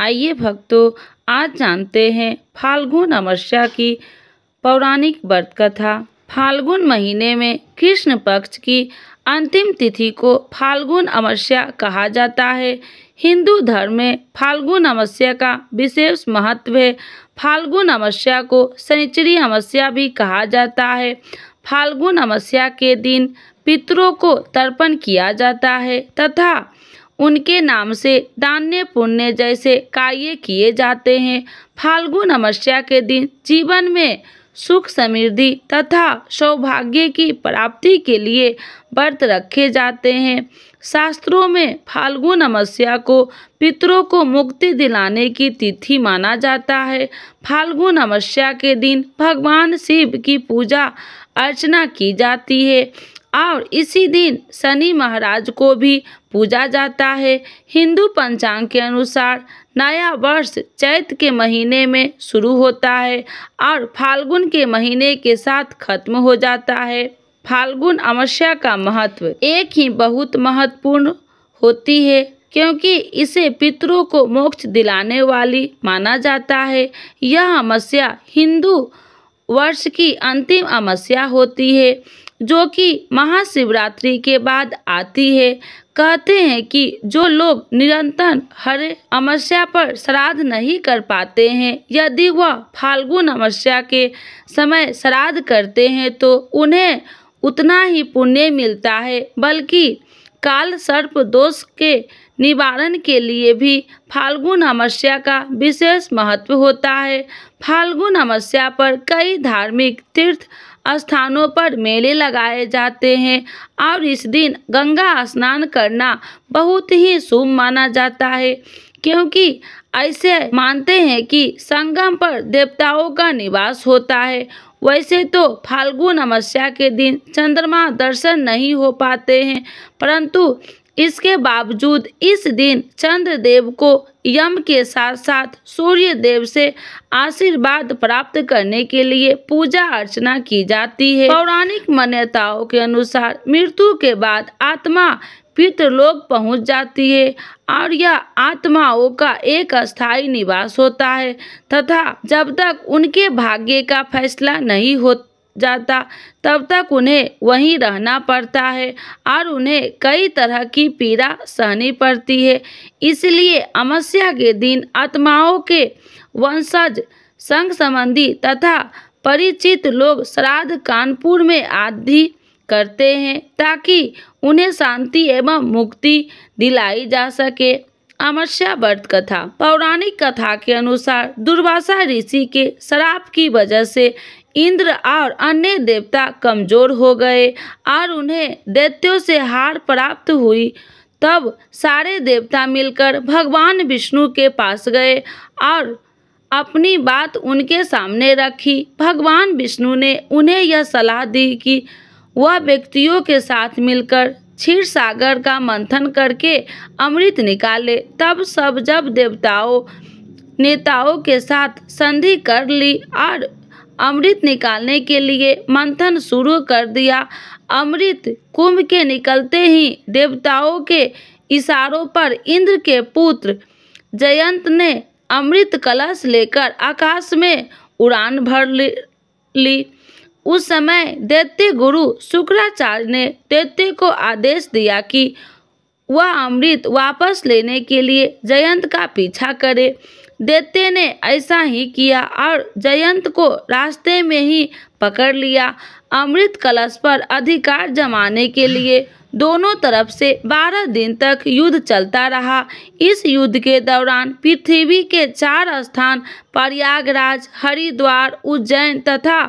आइए भक्तों, आज जानते हैं फाल्गुन अमावस्या की पौराणिक व्रत कथा फाल्गुन महीने में कृष्ण पक्ष की अंतिम तिथि को फाल्गुन अमावस्या कहा जाता है। हिंदू धर्म में फाल्गुन अमावस्या का विशेष महत्व है। फाल्गुन अमावस्या को शनिचरी अमावस्या भी कहा जाता है। फाल्गुन अमावस्या के दिन पितरों को तर्पण किया जाता है तथा उनके नाम से दान्य पुण्य जैसे कार्य किए जाते हैं। फाल्गुन अमावस्या के दिन जीवन में सुख समृद्धि तथा सौभाग्य की प्राप्ति के लिए व्रत रखे जाते हैं। शास्त्रों में फाल्गुन अमावस्या को पितरों को मुक्ति दिलाने की तिथि माना जाता है। फाल्गुन अमावस्या के दिन भगवान शिव की पूजा अर्चना की जाती है। और इसी दिन शनि महाराज को भी पूजा जाता है। हिंदू पंचांग के अनुसार नया वर्ष चैत के महीने में शुरू होता है और फाल्गुन के महीने के साथ खत्म हो जाता है। फाल्गुन अमावस्या का महत्व एक ही बहुत महत्वपूर्ण होती है, क्योंकि इसे पितरों को मोक्ष दिलाने वाली माना जाता है। यह अमावस्या हिंदू वर्ष की अंतिम अमावस्या होती है, जो कि महाशिवरात्रि के बाद आती है। कहते हैं कि जो लोग निरंतर हरे अमावस्या पर श्राद्ध नहीं कर पाते हैं, यदि वह फाल्गुन अमावस्या के समय श्राद्ध करते हैं तो उन्हें उतना ही पुण्य मिलता है, बल्कि काल सर्प दोष के निवारण के लिए भी फाल्गुन अमावस्या का विशेष महत्व होता है। फाल्गुन अमावस्या पर कई धार्मिक तीर्थ स्थानों पर मेले लगाए जाते हैं और इस दिन गंगा स्नान करना बहुत ही शुभ माना जाता है, क्योंकि ऐसे मानते हैं कि संगम पर देवताओं का निवास होता है वैसे तो फाल्गुन अमावस्या के दिन चंद्रमा दर्शन नहीं हो पाते हैं, परंतु इसके बावजूद इस दिन चंद्रदेव को यम के साथ साथ सूर्य देव से आशीर्वाद प्राप्त करने के लिए पूजा अर्चना की जाती है। पौराणिक मान्यताओं के अनुसार मृत्यु के बाद आत्मा पितृलोक पहुँच जाती है और यह आत्माओं का एक अस्थायी निवास होता है तथा जब तक उनके भाग्य का फैसला नहीं हो जाता, तब तक उन्हें वहीं रहना पड़ता है और उन्हें कई तरह की पीड़ा सहनी पड़ती है। इसलिए अमावस्या के दिन आत्माओं के वंशज संग संबंधी तथा परिचित लोग श्राद्ध कानपुर में आदि करते हैं ताकि उन्हें शांति एवं मुक्ति दिलाई जा सके। अमावस्या व्रत कथा, पौराणिक कथा के अनुसार दुर्वासा ऋषि के श्राप की वजह से इंद्र और अन्य देवता कमज़ोर हो गए और उन्हें दैत्यों से हार प्राप्त हुई। तब सारे देवता मिलकर भगवान विष्णु के पास गए और अपनी बात उनके सामने रखी। भगवान विष्णु ने उन्हें यह सलाह दी कि वह व्यक्तियों के साथ मिलकर क्षीर सागर का मंथन करके अमृत निकाले। तब सब जब देवताओं, नेताओं के साथ संधि कर ली और अमृत निकालने के लिए मंथन शुरू कर दिया। अमृत कुंभ के निकलते ही देवताओं के इशारों पर इंद्र के पुत्र जयंत ने अमृत कलश लेकर आकाश में उड़ान भर ली। उस समय दैत्य गुरु शुक्राचार्य ने दैत्य को आदेश दिया कि वह अमृत वापस लेने के लिए जयंत का पीछा करे। दैत्य ने ऐसा ही किया और जयंत को रास्ते में ही पकड़ लिया। अमृत कलश पर अधिकार जमाने के लिए दोनों तरफ़ से बारह दिन तक युद्ध चलता रहा। इस युद्ध के दौरान पृथ्वी के चार स्थान प्रयागराज, हरिद्वार, उज्जैन तथा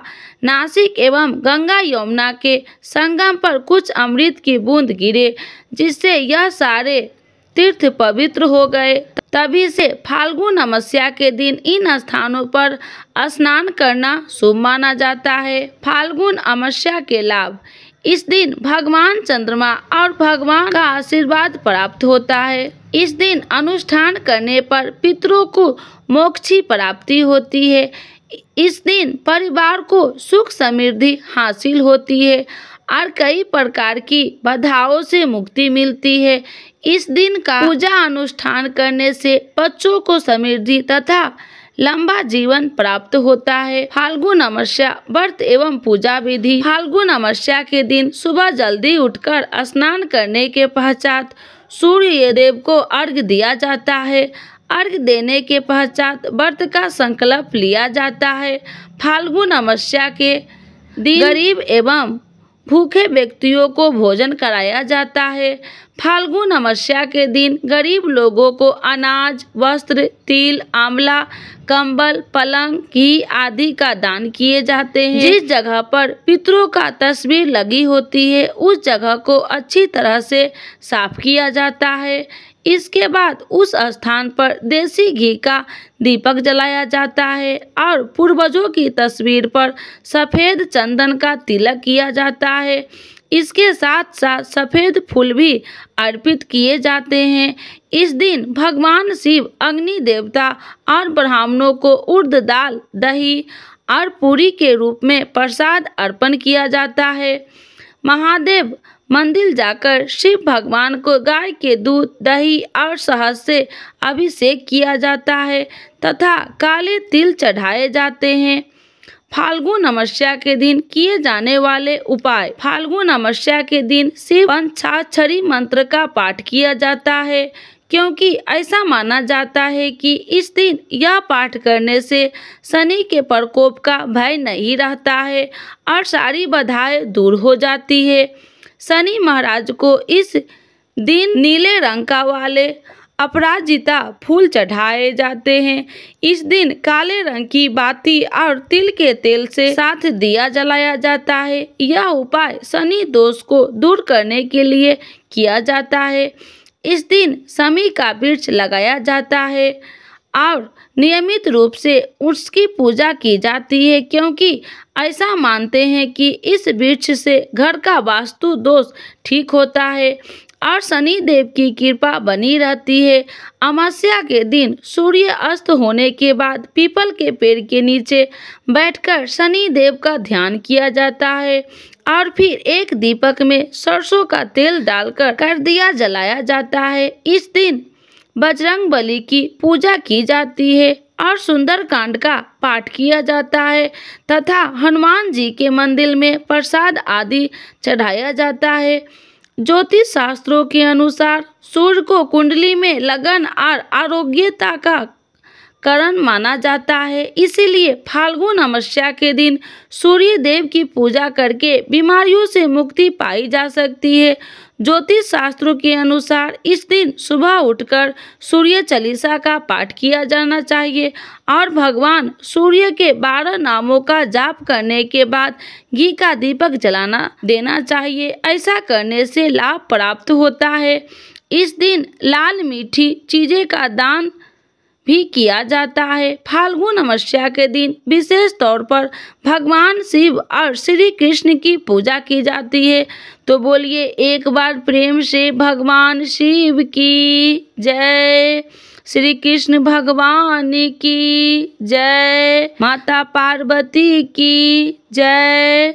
नासिक एवं गंगा यमुना के संगम पर कुछ अमृत की बूंद गिरे, जिससे यह सारे तीर्थ पवित्र हो गए। तभी से फाल्गुन अमावस्या के दिन इन स्थानों पर स्नान करना शुभ माना जाता है। फाल्गुन अमावस्या के लाभ इस दिन भगवान चंद्रमा और भगवान का आशीर्वाद प्राप्त होता है। इस दिन अनुष्ठान करने पर पितरों को मोक्षी प्राप्ति होती है। इस दिन परिवार को सुख समृद्धि हासिल होती है और कई प्रकार की बाधाओं से मुक्ति मिलती है। इस दिन का पूजा अनुष्ठान करने से बच्चों को समृद्धि तथा लंबा जीवन प्राप्त होता है। फाल्गुन अमावस्या, व्रत एवं पूजा विधि। फाल्गुन अमावस्या के दिन सुबह जल्दी उठकर स्नान करने के पश्चात सूर्य देव को अर्घ दिया जाता है। अर्घ देने के पश्चात व्रत का संकल्प लिया जाता है। फाल्गुन अमावस्या के दिन गरीब एवं भूखे व्यक्तियों को भोजन कराया जाता है। फाल्गुन अमावस्या के दिन गरीब लोगों को अनाज, वस्त्र, तिल, आंवला, कंबल, पलंग, घी आदि का दान किए जाते हैं। जिस जगह पर पितरों का तस्वीर लगी होती है, उस जगह को अच्छी तरह से साफ़ किया जाता है। इसके बाद उस स्थान पर देसी घी का दीपक जलाया जाता है और पूर्वजों की तस्वीर पर सफ़ेद चंदन का तिलक किया जाता है। इसके साथ साथ सफ़ेद फूल भी अर्पित किए जाते हैं। इस दिन भगवान शिव अग्नि देवता और ब्राह्मणों को उर्द दाल, दही और पूरी के रूप में प्रसाद अर्पण किया जाता है। महादेव मंदिर जाकर शिव भगवान को गाय के दूध, दही और शहद से अभिषेक किया जाता है तथा काले तिल चढ़ाए जाते हैं। फाल्गुन अमावस्या के दिन किए जाने वाले उपाय। फाल्गुन अमावस्या के दिन शिव पंचाक्षरी मंत्र का पाठ किया जाता है, क्योंकि ऐसा माना जाता है कि इस दिन यह पाठ करने से शनि के प्रकोप का भय नहीं रहता है और सारी बाधाएँ दूर हो जाती है। शनि महाराज को इस दिन नीले रंग का वाले अपराजिता फूल चढ़ाए जाते हैं। इस दिन काले रंग की बाती और तिल के तेल से साथ दिया जलाया जाता है। यह उपाय शनि दोष को दूर करने के लिए किया जाता है। इस दिन शमी का वृक्ष लगाया जाता है। और नियमित रूप से उसकी पूजा की जाती है, क्योंकि ऐसा मानते हैं कि इस वृक्ष से घर का वास्तु दोष ठीक होता है और शनि देव की कृपा बनी रहती है। अमावस्या के दिन सूर्य अस्त होने के बाद पीपल के पेड़ के नीचे बैठकर शनि देव का ध्यान किया जाता है और फिर एक दीपक में सरसों का तेल डालकर कर दिया जलाया जाता है। इस दिन बजरंग बली की पूजा की जाती है और सुंदर कांड का पाठ किया जाता है तथा हनुमान जी के मंदिर में प्रसाद आदि चढ़ाया जाता है। ज्योतिष शास्त्रों के अनुसार सूर्य को कुंडली में लगन और आरोग्यता का करण माना जाता है। इसीलिए फाल्गुन अमावस्या के दिन सूर्य देव की पूजा करके बीमारियों से मुक्ति पाई जा सकती है। ज्योतिष शास्त्रों के अनुसार इस दिन सुबह उठकर सूर्य चालीसा का पाठ किया जाना चाहिए और भगवान सूर्य के बारह नामों का जाप करने के बाद घी का दीपक जलाना देना चाहिए। ऐसा करने से लाभ प्राप्त होता है। इस दिन लाल मीठी चीज़ें का दान भी किया जाता है। फाल्गुन अमावस्या के दिन विशेष तौर पर भगवान शिव और श्री कृष्ण की पूजा की जाती है। तो बोलिए एक बार प्रेम से भगवान शिव की जय। श्री कृष्ण भगवान की जय। माता पार्वती की जय।